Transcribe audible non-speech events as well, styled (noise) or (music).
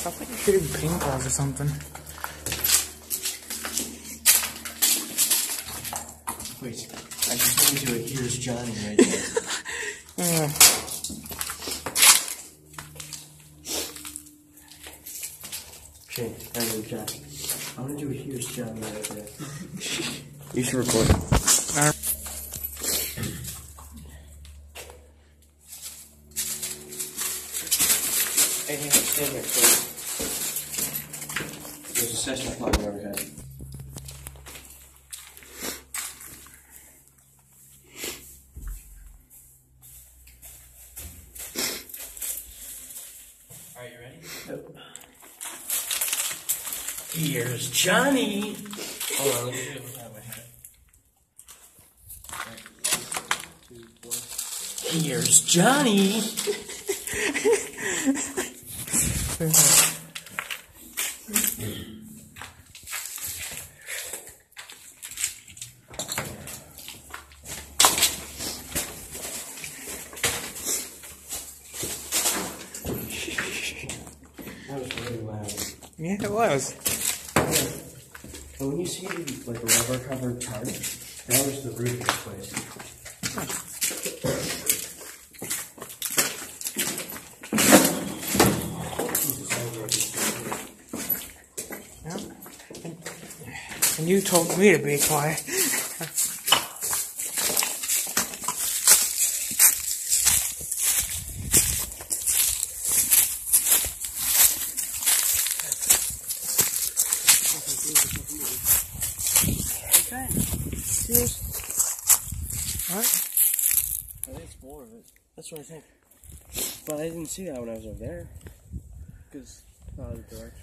Sounds like you're shooting paintballs or something. Wait, I just went into a Here's Johnny right there. (laughs) Yeah. Shane, I know John. I'm gonna do a Here's Johnny right there. You should record. Alright. Hey, hey, stand here, stand. There's a session plug overhead. Alright, you ready? Yep. Here's Johnny! Hold on, let me do it without my hat. Here's Johnny! (laughs) Really loud. Yeah, it was. But when you see like a rubber covered tarp, that was the roof of the place. And you told me to be quiet. Okay. What? I think it's more of it. That's what I think. But I didn't see that when I was over there. Because, out uh, of the direction.